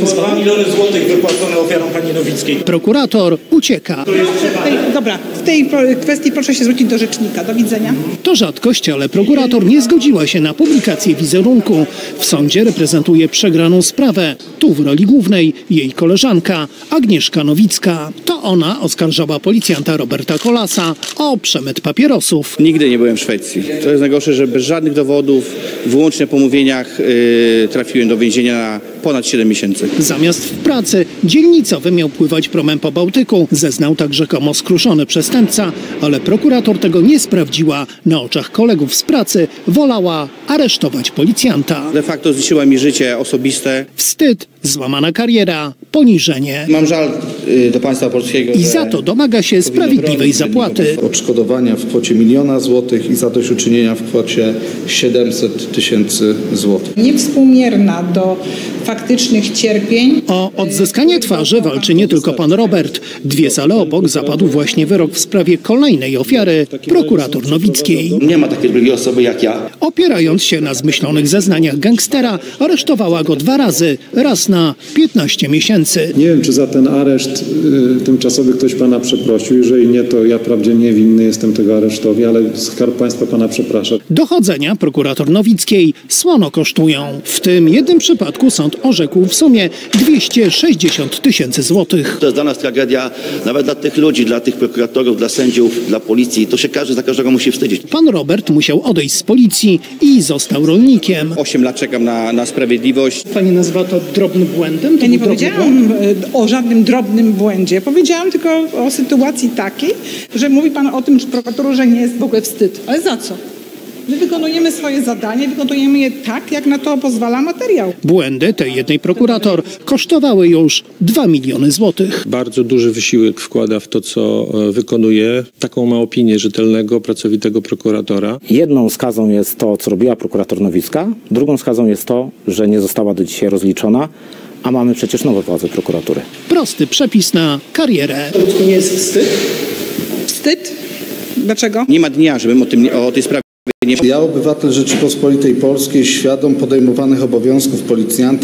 2 miliony złotych wypłacone ofiarom pani Nowickiej. Prokurator ucieka. Tej, dobra, w tej kwestii proszę się zwrócić do rzecznika. Do widzenia. To rzadkość, ale prokurator nie zgodziła się na publikację wizerunku. W sądzie reprezentuje przegraną sprawę. Tu w roli głównej jej koleżanka Agnieszka Nowicka. To ona oskarżała policjanta Roberta Kolasa o przemyt papierosów. Nigdy nie byłem w Szwecji. To jest najgorsze, że bez żadnych dowodów, wyłącznie po mówieniach yy, trafiłem do więzienia na ponad 7 miesięcy. Zamiast w pracy dzielnicowy miał pływać promem po Bałtyku. Zeznał tak rzekomo skruszony przestępca, ale prokurator tego nie sprawdziła. Na oczach kolegów z pracy wolała aresztować policjanta. De facto zniszczyła mi życie osobiste. Wstyd, złamana kariera, poniżenie. Mam żal do państwa polskiego. I za to domaga się sprawiedliwej zapłaty. odszkodowania w kwocie miliona złotych i zadośćuczynienia w kwocie 700 tysięcy złotych. Niewspółmierna do faktycznych cierpień. O odzyskanie twarzy walczy nie tylko pan Robert. Dwie sale obok zapadł właśnie wyrok w sprawie kolejnej ofiary, prokurator Nowickiej. Nie ma takiej drugiej osoby jak ja. Opierając się na zmyślonych zeznaniach gangstera, aresztowała go dwa razy, raz na 15 miesięcy. Nie wiem, czy za ten areszt y, tymczasowy ktoś pana przeprosił. Jeżeli nie, to ja wprawdzie nie winny jestem tego aresztowi, ale Skarb Państwa pana przeprasza. Dochodzenia prokurator Nowickiej słono kosztują. W tym jednym przypadku sąd orzekł w sumie 260 tysięcy złotych. To jest dla nas tragedia, nawet dla tych ludzi, dla tych prokuratorów, dla sędziów, dla policji. To się każdy za każdego musi wstydzić. Pan Robert musiał odejść z policji i został rolnikiem. 8 lat czekam na, na sprawiedliwość. Pani nazywa to drobnym błędem? Ja nie powiedziałam e, o żadnym drobnym błędzie. Powiedziałam tylko o sytuacji takiej, że mówi pan o tym, że prokuratorze nie jest w ogóle wstyd. Ale za co? My wykonujemy swoje zadanie, wykonujemy je tak, jak na to pozwala materiał. Błędy tej jednej prokurator kosztowały już 2 miliony złotych. bardzo duży wysiłek wkłada w to, co e, wykonuje. Taką ma opinię rzetelnego, pracowitego prokuratora. Jedną skazą jest to, co robiła prokurator Nowicka, drugą skazą jest to, że nie została do dzisiaj rozliczona, a mamy przecież nowe władze prokuratury. Prosty przepis na karierę. To nie jest wstyd? Wstyd? Dlaczego? Nie ma dnia, żebym o, tym, o tej sprawie Ja, obywatel Rzeczypospolitej Polskiej, świadom podejmowanych obowiązków policjanta,